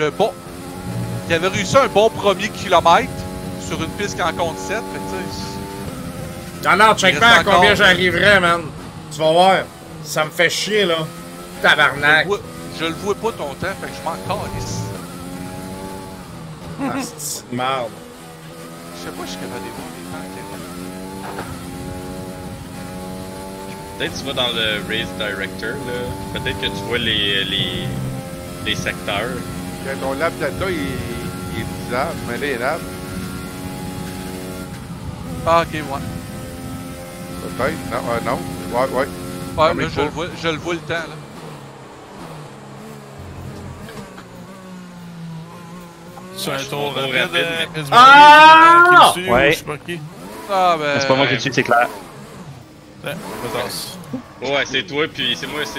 le bon. Il avait réussi un bon premier kilomètre sur une piste qui en compte 7. Fait que, tu sais, Non, non, check pas à combien j'arriverais, man. Tu vas voir. Ça me fait chier, là. je le, Tabarnak. vois, je le vois pas ton temps, fait que je m'en calisse. Ah, c'est une merde. Je sais pas, je suis capable de voir les temps. Peut-être que tu vas dans le Race Director, là. Peut-être que tu vois les, les, les secteurs. Ton lab data, il, il est disable, mais là, il est lab. Ah, ok, ouais. Peut-être. Non, euh, non. Ouais, ouais. Ouais, Ah, mais je le, vois, je le vois le temps, là. Sur un tour tour rapide, rapide. euh, Ah! Ouais. Je sais pas qui? Ah, ben. C'est pas moi qui le suis, c'est clair. Ouais, c'est toi, puis c'est moi, c'est